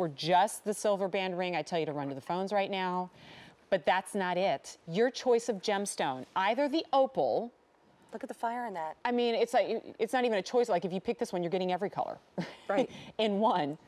were just the silver band ring, I tell you to run to the phones right now. But that's not it. Your choice of gemstone, either the opal, Look at the fire in that. I mean, it's like it's not even a choice. Like if you pick this one, you're getting every color, Right. in one,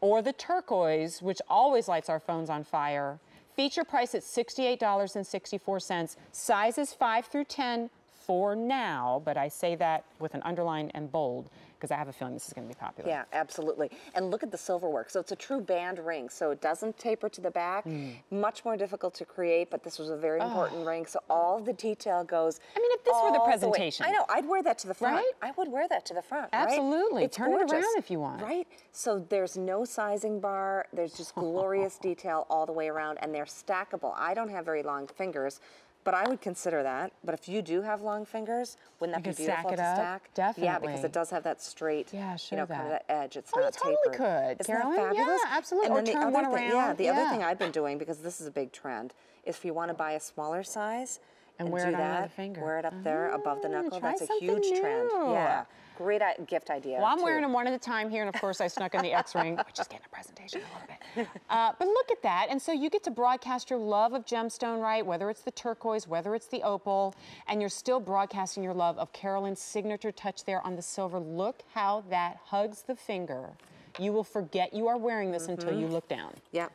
or the turquoise, which always lights our phones on fire. Feature price at sixty-eight dollars and sixty-four cents. Sizes five through ten for now, but I say that with an underline and bold because I have a feeling this is going to be popular. Yeah, absolutely. And look at the silver work. So it's a true band ring. So it doesn't taper to the back. Mm. Much more difficult to create, but this was a very important ring. So all the detail goes. I mean, if this were the presentation. I know. I'd wear that to the front. Right? I would wear that to the front. Absolutely. It's Turn it around gorgeous, if you want. Right. So there's no sizing bar. There's just glorious detail all the way around, and they're stackable. I don't have very long fingers. But I would consider that. But if you do have long fingers, wouldn't that You be beautiful to up. stack? Yeah, because it does have that straight, Yeah, you show know, kind of that. that edge. It's Oh, you not totally tapered. could, Isn't Carolyn. that Yeah, fabulous? absolutely. And Or then the other thing, Yeah, around. the other thing I've been doing because this is a big trend is if you want to buy a smaller size And and, wear do it on that, finger. wear it up there above the Ah, knuckle. That's a huge trend. Yeah, great gift idea. Well, I'm too. wearing them one at a time here, and of course I snuck in the X ring, which is getting a presentation a little bit. Uh, but look at that, and so you get to broadcast your love of gemstone, right? Whether it's the turquoise, whether it's the opal, and you're still broadcasting your love of Carolyn's signature touch there on the silver. Look how that hugs the finger. You will forget you are wearing this until Mm-hmm. you look down. Yep.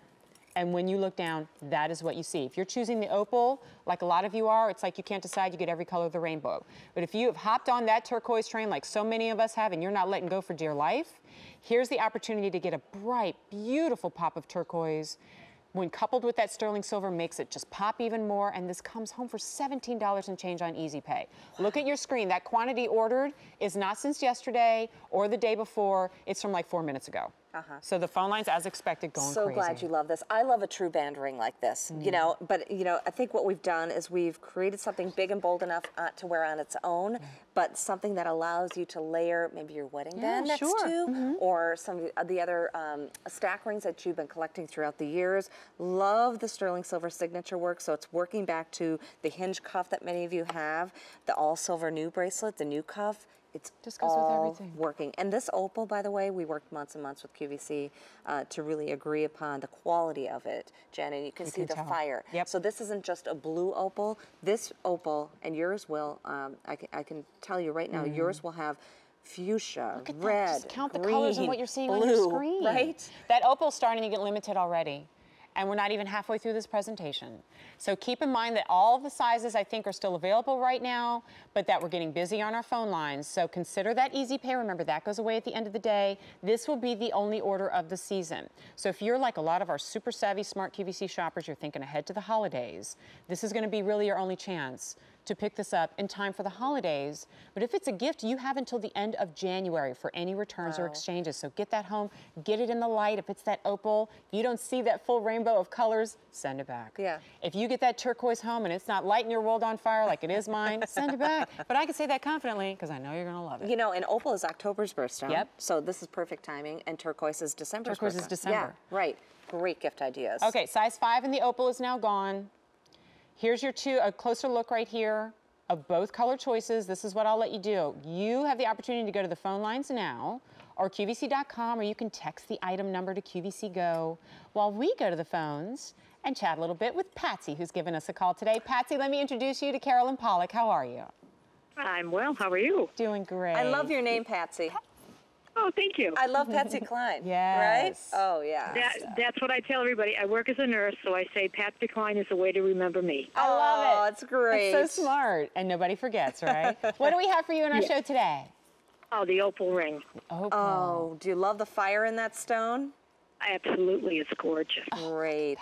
And when you look down, that is what you see. If you're choosing the opal, like a lot of you are, it's like you can't decide, you get every color of the rainbow. But if you have hopped on that turquoise train like so many of us have and you're not letting go for dear life, here's the opportunity to get a bright, beautiful pop of turquoise. When coupled with that sterling silver makes it just pop even more and this comes home for $17 and change on Easy Pay. Look at your screen. That quantity ordered is not since yesterday or the day before. It's from like four minutes ago. Uh-huh. So the phone lines, as expected, going so crazy. glad you love this. I love a true band ring like this, you know. Mm. But you know, I think what we've done is we've created something big and bold enough uh, to wear on its own, but something that allows you to layer maybe your wedding Yeah, band next sure. To, or some of the- uh, the other um, stack rings that you've been collecting throughout the years. Love the sterling silver signature work. So it's working back to the hinge cuff that many of you have, the all silver new bracelet, the new cuff. It's Just goes with all everything. working. And this opal, by the way, we worked months and months with QVC uh, to really agree upon the quality of it, Jen, and you can see can the tell. fire. Yep. So this isn't just a blue opal. This opal, and yours will, um, I, can, I can tell you right now, yours will have fuchsia, Look at that. red, Just count the green, colors of what you're seeing blue, on your screen. Right? That opal's starting to get limited already. And we're not even halfway through this presentation. So keep in mind that all the sizes I think are still available right now, but that we're getting busy on our phone lines. So consider that easy pay. Remember, that goes away at the end of the day. This will be the only order of the season. So if you're like a lot of our super savvy smart QVC shoppers, you're thinking ahead to the holidays, this is going to be really your only chance to pick this up in time for the holidays. But if it's a gift, you have until the end of January for any returns or exchanges. So get that home, get it in the light. If it's that opal, if you don't see that full rainbow of colors, send it back. Yeah. If you get that turquoise home and it's not lighting your world on fire like it is mine, send it back. But I can say that confidently because I know you're gonna love it. You know, and opal is October's birthstone. Yep. So this is perfect timing, and turquoise is December's Turquoise is. December. Yeah, right. Great gift ideas. Okay, size five and the opal is now gone. Here's your two, a closer look right here of both color choices. This is what I'll let you do. You have the opportunity to go to the phone lines now or QVC.com or you can text the item number to QVC Go while we go to the phones and chat a little bit with Patsy who's given us a call today. Patsy, let me introduce you to Carolyn Pollack. How are you? I'm well. How are you? Doing great. I love your name, Patsy. Oh, thank you. I love Patsy Cline. Yes. Right? Oh, yeah. That, that's what I tell everybody. I work as a nurse, so I say Patsy Cline is a way to remember me. I love oh, it. Oh, it's great. It's so smart. And nobody forgets, right? what do we have for you in our show today? Oh, the opal ring. Opal. Oh, do you love the fire in that stone? Absolutely, it's gorgeous. Great.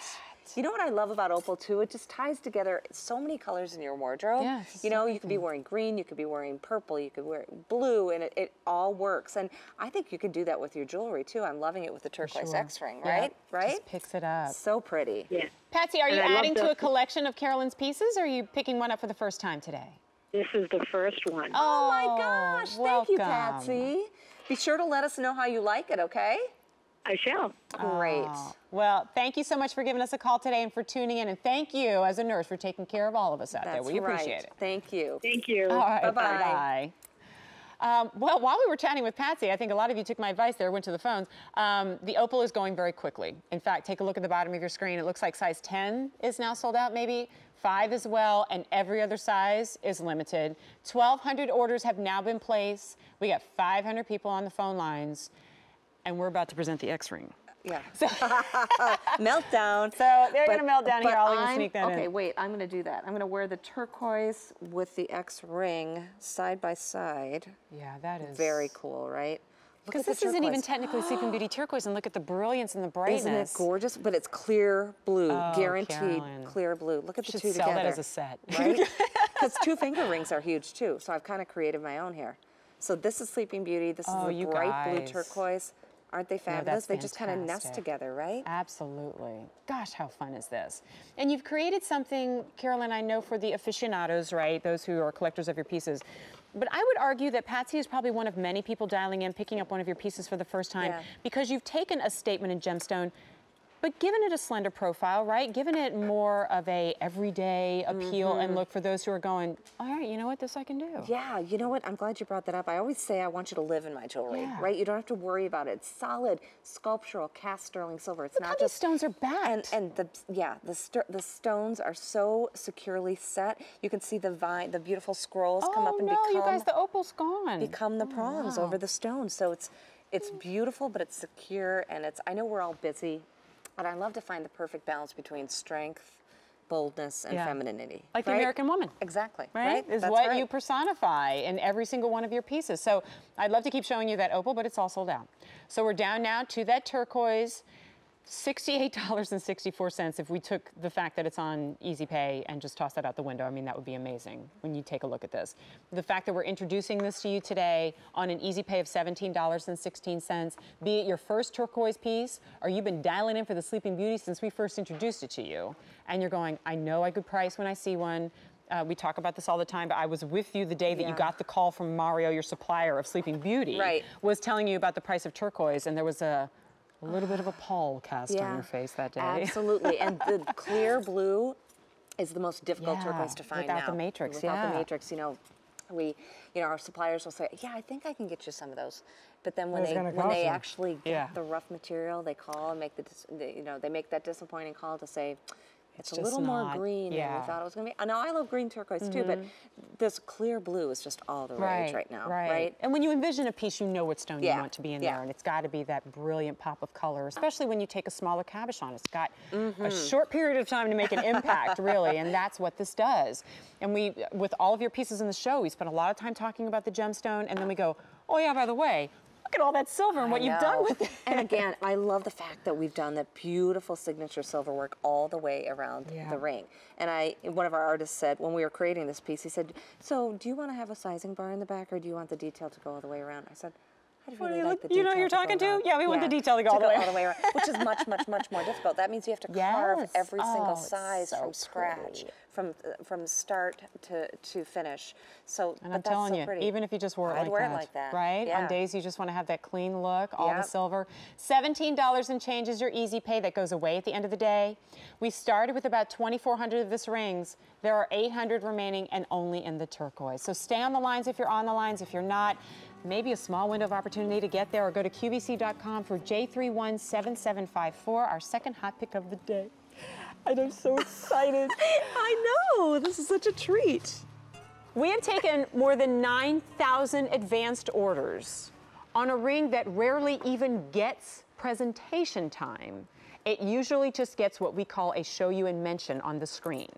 You know what I love about opal too? It just ties together so many colors in your wardrobe. Yeah, it's you know, you could be wearing green, you could be wearing purple, you could wear blue, and it, it all works. And I think you could do that with your jewelry too. I'm loving it with the turquoise Sure. X ring, Yeah, right? Right? Just picks it up. So pretty. Yeah. Patsy, are you I adding to a collection of Carolyn's pieces or are you picking one up for the first time today? This is the first one. Oh my oh, gosh, thank you. Patsy. Be sure to let us know how you like it, okay? I shall. Great. Oh, Well, thank you so much for giving us a call today and for tuning in. And thank you, as a nurse, for taking care of all of us out That's there. We appreciate right. it. Thank you. Thank you. All right, Bye-bye. bye-bye. Um, well, while we were chatting with Patsy, I think a lot of you took my advice there, went to the phones. Um, the opal is going very quickly. In fact, take a look at the bottom of your screen. It looks like size 10 is now sold out, maybe five as well, and every other size is limited. 1,200 orders have now been placed. We got 500 people on the phone lines, and we're about to present the X ring. Yeah. Meltdown. So they're But- gonna melt down here. I'll even sneak that in. Okay, wait. I'm gonna do that. I'm gonna wear the turquoise with the X ring side by side. Yeah, that is Very cool, right? Because this isn't even technically Sleeping Beauty turquoise, and look at the brilliance and the brightness. Isn't it gorgeous? But it's clear blue, Oh, guaranteed Carolyn. clear blue. Look at the Should two sell together. that as a set. right? Because two finger rings are huge too. So I've kind of created my own here. So this is Sleeping Beauty. This Oh, is the bright blue turquoise. Aren't they fabulous? they just kind of nest together, right? Absolutely. Gosh, how fun is this? And you've created something, Carolyn, I know for the aficionados, right? Those who are collectors of your pieces. But I would argue that Patsy is probably one of many people dialing in, picking up one of your pieces for the first time Yeah. because you've taken a statement in gemstone, but given it a slender profile, right? Given it more of a everyday appeal and look for those who are going, all right, you know what, this I can do. Mm-hmm. Yeah, you know what? I'm glad you brought that up. I always say I want you to live in my jewelry, Yeah. right? You don't have to worry about it. It's solid, sculptural, cast sterling silver. It's Look how not these just stones are backed. And and the yeah, the st- the stones are so securely set. You can see the vine, the beautiful scrolls come oh up and no, become you guys, the opal's gone. become the prongs over the stones. So it's it's beautiful, but it's secure, and it's. I know we're all busy, and I love to find the perfect balance between strength, boldness, and Yeah. femininity. Like the? American woman. Exactly. right? Is That's what right. you personify in every single one of your pieces. So I'd love to keep showing you that opal, but it's all sold out. So we're down now to that turquoise. $68.64 if we took the fact that it's on Easy Pay and just toss that out the window. I mean, that would be amazing when you take a look at this. The fact that we're introducing this to you today on an Easy Pay of $17.16, be it your first turquoise piece or you've been dialing in for the Sleeping Beauty since we first introduced it to you, and you're going, I know I could price when I see one. Uh, we talk about this all the time, but I was with you the day that you got the call from Mario, your supplier of Sleeping Beauty, Right. was telling you about the price of turquoise, and there was a, a little bit of a pall cast on your face that day. Absolutely. and the clear blue is the most difficult Yeah, turquoise to find without the now. matrix, Without yeah. the matrix, you know, we, you know, our suppliers will say, "Yeah, I think I can get you some of those." But then when they when they actually get Yeah. the rough material, they call and make the, dis- the you know they make that disappointing call to say. It's, a just little more green than yeah. Mm-hmm. we thought it was going to be. I know I love green turquoise too, but this clear blue is just all the rage right now, right? And when you envision a piece, you know what stone you want to be in yeah. there, and it's got to be that brilliant pop of color, especially when you take a smaller cabochon. It's got Mm-hmm. a short period of time to make an impact, really, and that's what this does. And we, with all of your pieces in the show, we spend a lot of time talking about the gemstone, and then we go, oh yeah, by the way, look at all that silver and what you've done with it. and again, I love the fact that we've done that beautiful signature silver work all the way around Yeah. the ring. And I, one of our artists said when we were creating this piece, he said, "So, do you want to have a sizing bar in the back, or do you want the detail to go all the way around?" I said. I'd really you like the you know who you're talking to? around." Yeah, we want the detail to go all the way all the way around, which is much, much, much more difficult. That means you have to carve every single Oh, it's size so from scratch, pretty. from uh, from start to to finish. So, And I'm that's telling so you, pretty. even if you just wore it I'd like wear that, it like that, right? Yeah. On days you just want to have that clean look, all the silver. $17 and change is your easy pay that goes away at the end of the day. We started with about 2,400 of this rings. There are 800 remaining and only in the turquoise. So stay on the lines if you're on the lines. If you're not, maybe a small window of opportunity to get there or go to QVC.com for J317754, our second hot pick of the day. And I'm so excited. I know this is such a treat. We have taken more than 9,000 advanced orders on a ring that rarely even gets presentation time. It usually just gets what we call a show you and mention on the screen.